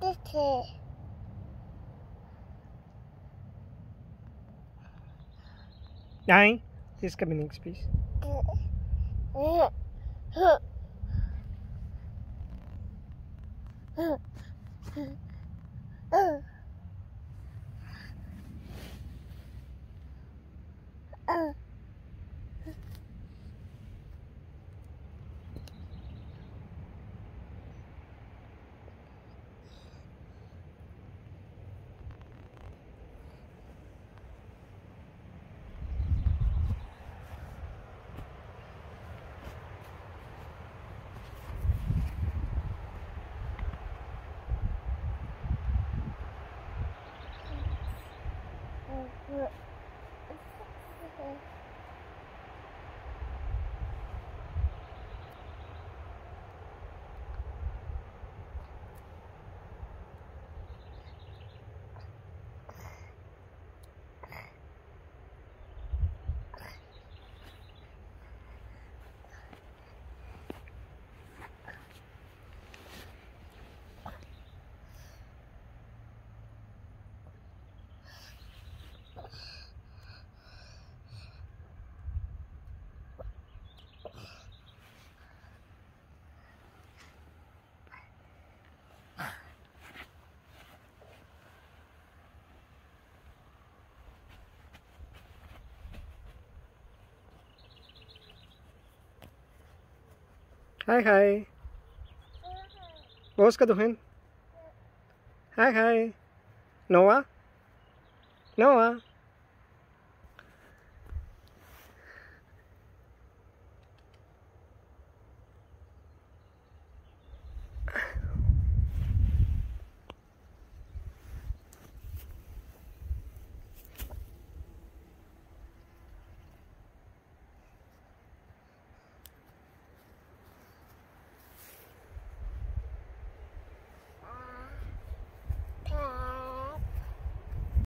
This Nine. This coming next, please. Uh, Hi, hi. Bawas ka duhin? Hi, hi. Noah? Noah?